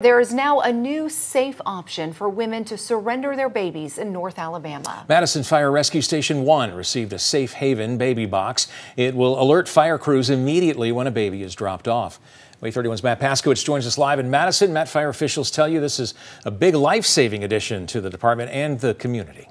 There is now a new safe option for women to surrender their babies in North Alabama. Madison Fire Rescue Station 1 received a safe haven baby box. It will alert fire crews immediately when a baby is dropped off. WAAY 31's Matt Paskowitz joins us live in Madison. Matt, fire officials tell you this is a big life-saving addition to the department and the community.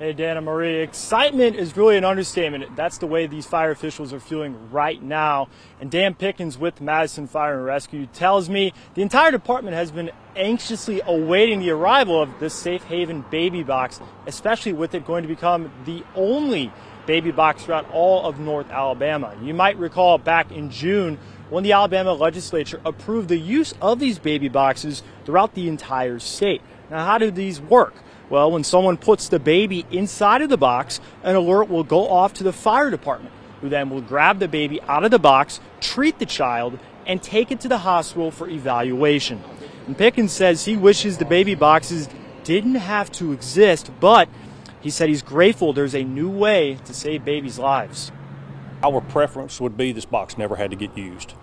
Hey, Dana Marie. Excitement is really an understatement. That's the way these fire officials are feeling right now. And Dan Pickens with Madison Fire and Rescue tells me the entire department has been anxiously awaiting the arrival of this safe haven baby box, especially with it going to become the only baby box throughout all of North Alabama. You might recall back in June when the Alabama legislature approved the use of these baby boxes throughout the entire state. Now, how do these work? Well, when someone puts the baby inside of the box, an alert will go off to the fire department, who then will grab the baby out of the box, treat the child, and take it to the hospital for evaluation. And Pickens says he wishes the baby boxes didn't have to exist, but he said he's grateful there's a new way to save babies' lives. Our preference would be this box never had to get used.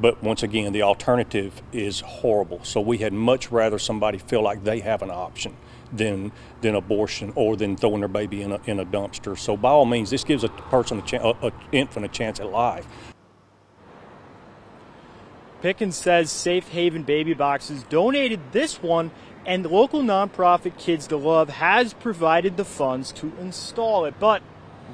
But once again, the alternative is horrible. So we had much rather somebody feel like they have an option than than abortion or than throwing their baby in a, in a dumpster. So by all means, this gives a person, a, a infant, a chance at life. Pickens says Safe Haven Baby Boxes donated this one, and the local nonprofit Kids to Love has provided the funds to install it. But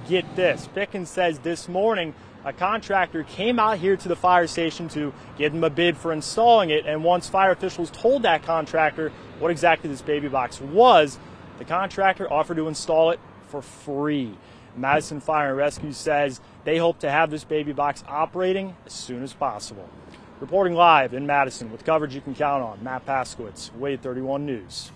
get this Pickens says this morning a contractor came out here to the fire station to give them a bid for installing it. And once fire officials told that contractor what exactly this baby box was, the contractor offered to install it for free. Madison Fire and Rescue says they hope to have this baby box operating as soon as possible. Reporting live in Madison with coverage you can count on, Matt Paskowitz, WAAY 31 News.